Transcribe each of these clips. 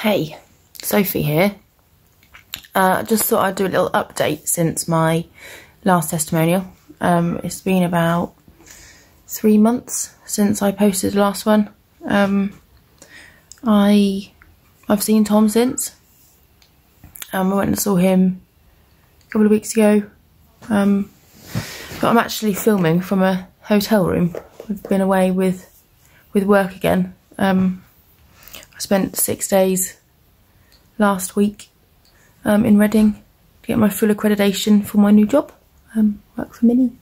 Hey, Sophie here. Uh, I just thought I'd do a little update since my last testimonial. Um, it's been about three months since I posted the last one. Um, I I've seen Tom since. Um, I went and saw him a couple of weeks ago. Um, but I'm actually filming from a hotel room. I've been away with with work again. Um, I spent six days last week um, in Reading to get my full accreditation for my new job. Um, work for Mini.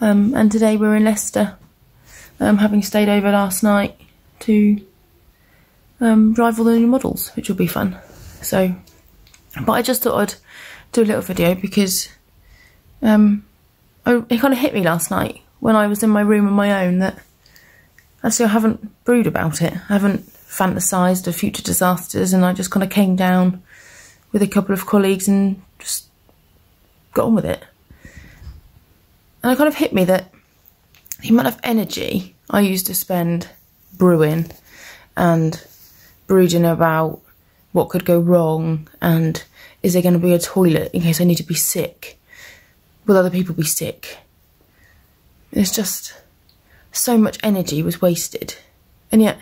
Um, and today we're in Leicester, um, having stayed over last night to um, drive all the new models, which will be fun. So, but I just thought I'd do a little video because um, I, it kind of hit me last night when I was in my room on my own that I haven't brewed about it. I haven't fantasised of future disasters and I just kind of came down with a couple of colleagues and just got on with it. And it kind of hit me that the amount of energy I used to spend brewing and brooding about what could go wrong and is there going to be a toilet in case I need to be sick? Will other people be sick? It's just so much energy was wasted. And yet,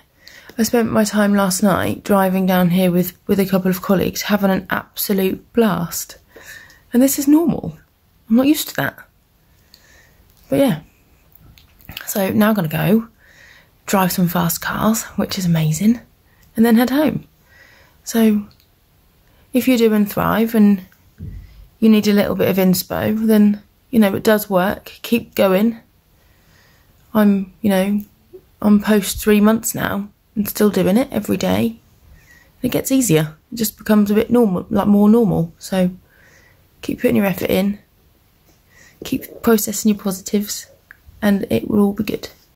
I spent my time last night driving down here with, with a couple of colleagues having an absolute blast. And this is normal. I'm not used to that. But yeah. So now I'm going to go drive some fast cars, which is amazing, and then head home. So if you do and Thrive and you need a little bit of inspo, then, you know, it does work. Keep going. I'm, you know, on post three months now and still doing it every day. It gets easier. It just becomes a bit normal, like more normal. So keep putting your effort in, keep processing your positives, and it will all be good.